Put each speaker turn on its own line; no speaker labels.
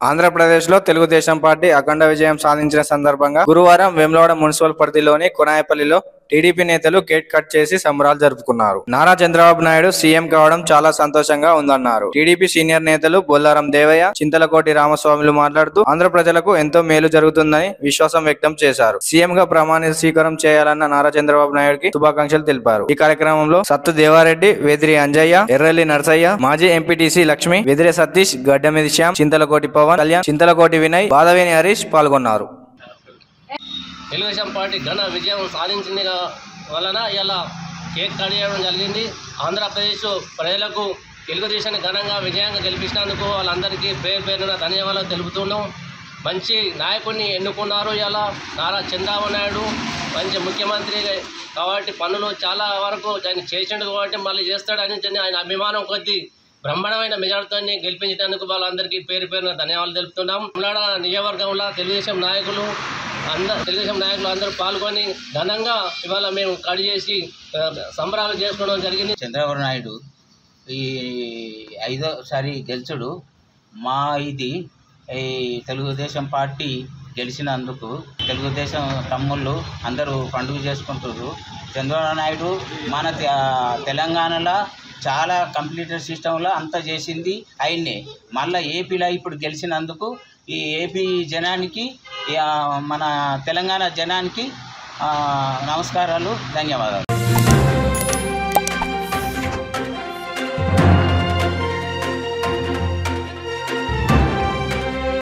ఆంధ్రప్రదేశ్లో తెలుగుదేశం పార్టీ అఖండ విజయం సాధించిన సందర్భంగా గురువారం వెమ్లవాడ మున్సిపల్ పరిధిలోని కొనాయపల్లిలో టీడీపీ నేతలు కేక్ కట్ చేసి సంబరాలు జరుపుకున్నారు. నారా చంద్రబాబు నాయుడు సీఎం కావడం చాలా సంతోషంగా ఉందన్నారు. టీడీపీ సీనియర్ నేతలు బొల్లారం దేవయ్య చింతలకోటి రామస్వామిలు మాట్లాడుతూ ఆంధ్ర ప్రజలకు ఎంతో మేలు జరుగుతుందని విశ్వాసం వ్యక్తం చేశారు. సీఎం గా ప్రమాణ స్వీకారం చేయాలన్న నారా చంద్రబాబు నాయుడుకి శుభాకాంక్షలు తెలిపారు. ఈ కార్యక్రమంలో సత్తు దేవారెడ్డి వేదిరి అంజయ్య ఎర్రల్లి నరసయ్య మాజీ ఎంపీటీసీ లక్ష్మి వెదిరే సతీష్ గడ్డమిది శ్యామ్ చింతలకోటి పవన్ కళ్యాణ్ చింతలకోటి వినయ్ బాధవేని హరీష్ పాల్గొన్నారు.
తెలుగుదేశం పార్టీ ఘన విజయం సాధించింది వలన ఇలా కేక్ కట్ చేయడం జరిగింది. ఆంధ్రప్రదేశ్ ప్రజలకు తెలుగుదేశాన్ని ఘనంగా విజయంగా గెలిపించినందుకు వాళ్ళందరికీ పేరు పేరున ధన్యవాదాలు తెలుపుతున్నాం. మంచి నాయకుడిని ఎన్నుకున్నారు ఇలా నారా చంద్రబాబు నాయుడు. మంచి ముఖ్యమంత్రి కాబట్టి పనులు చాలా వరకు ఆయన చేసిండు కాబట్టి మళ్ళీ చేస్తాడని ఆయన అభిమానం కొద్దీ బ్రహ్మాండమైన మెజార్టీతో గెలిపించినందుకు వాళ్ళందరికీ పేరు పేరున ధన్యవాదాలు తెలుపుతున్నాం. ఉమ్లాడ నియోజకవర్గంలో తెలుగుదేశం నాయకులు అందరు తెలుగుదేశం నాయకులు అందరూ పాల్గొని ఘనంగా ఇవాళ మేము కడి చేసి సంబరాలు చేసుకోవడం జరిగింది.
చంద్రబాబు నాయుడు ఈ ఐదోసారి గెలిచుడు. మా ఇది ఈ తెలుగుదేశం పార్టీ గెలిచినందుకు తెలుగుదేశం తమ్ముళ్ళు అందరూ పండుగ చేసుకుంటున్నారు. చంద్రబాబు నాయుడు మన తెలంగాణలో చాలా కంప్యూటర్ సిస్టంలో అంతా చేసింది ఆయన్నే. మళ్ళీ ఏపీలో ఇప్పుడు గెలిచినందుకు ఈ ఏపీ జనానికి మన తెలంగాణ జనానికి నమస్కారాలు ధన్యవాదాలు.